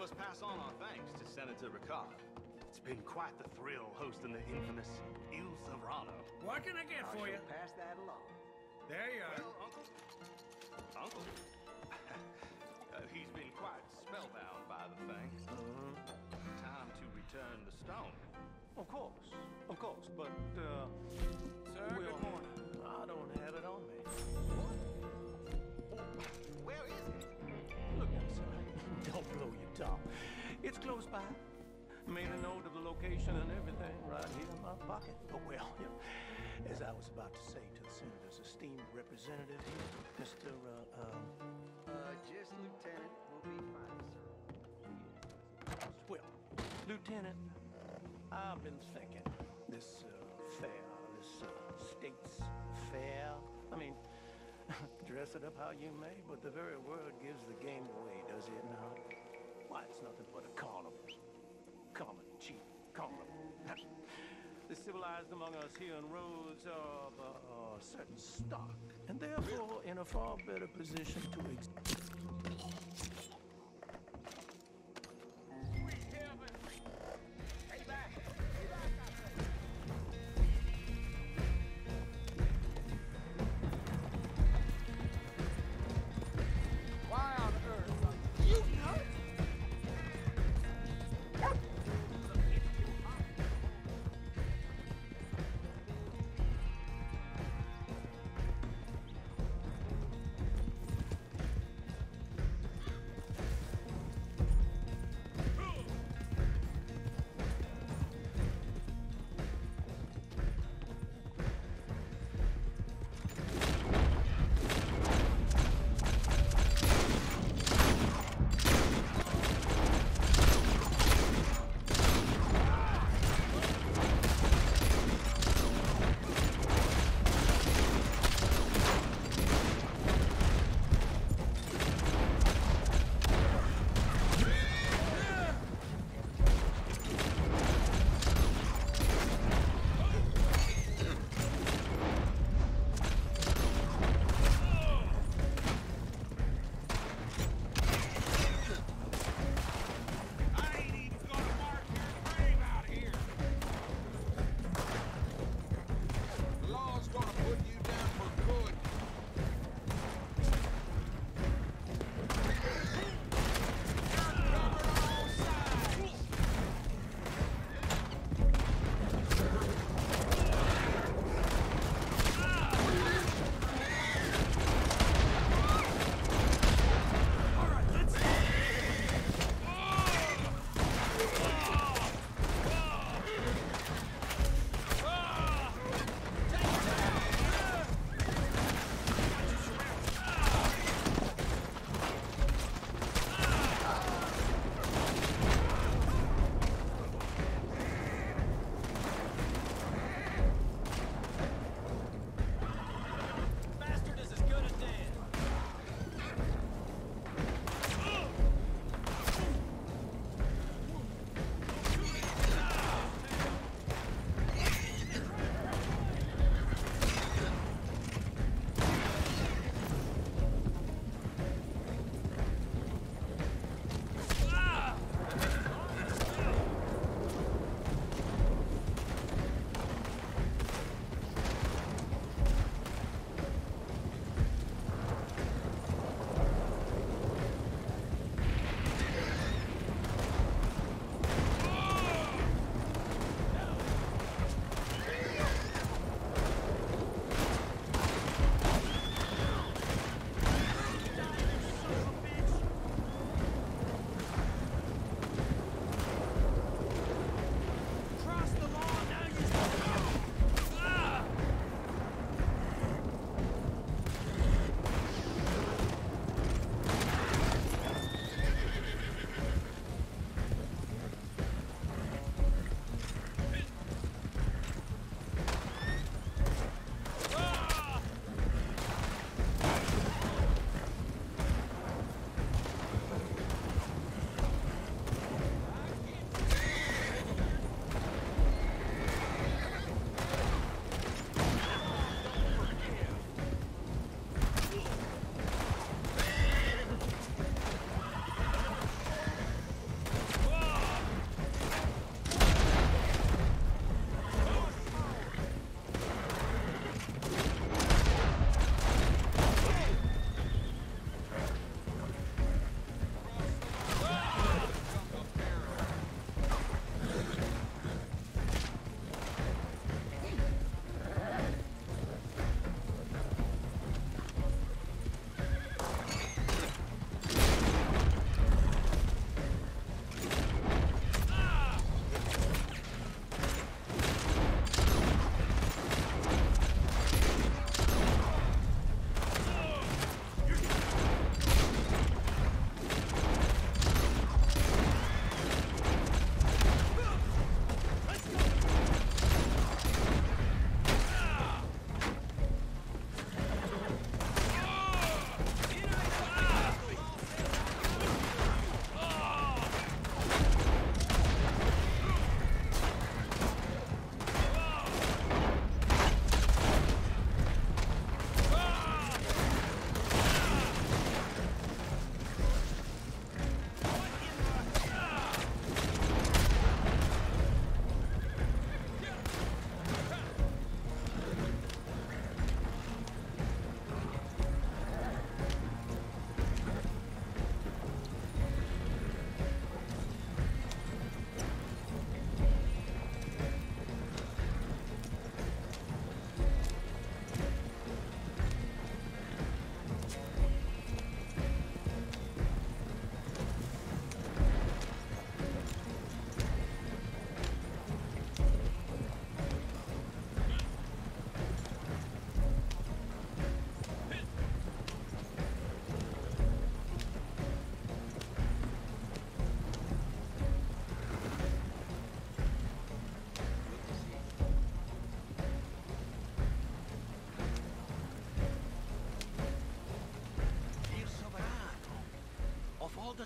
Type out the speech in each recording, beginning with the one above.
must pass on our thanks to Senator Ricard. It's been quite the thrill hosting the infamous Il Sovrano. What can I get for you? Pass that along. There you are. Well, Uncle. Uncle. uh, he's been quite spellbound by the thing. Time to return the stone. Of course, of course, but, uh... Sir, well, good morning. I don't have it on me. What? Where is it? Look now, son, don't blow your top. It's close by. Made a note of the location and everything right here in my pocket. Oh, well, you know, as I was about to say to the senator's esteemed representative here, Mr. Uh, uh, Uh, just lieutenant will be fine, sir. well, Lieutenant, I've been thinking this uh, fair, this uh, state's fair. I mean, dress it up how you may, but the very word gives the game away, does it not? Why, it's nothing but a carnival. Common, cheap carnival. the civilized among us here in Rhodes are of uh, a certain stock, and therefore in a far better position to exist.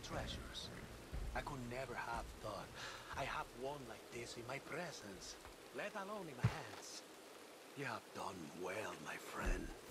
Treasures. I could never have thought I have one like this in my presence, let alone in my hands. You have done well, my friend.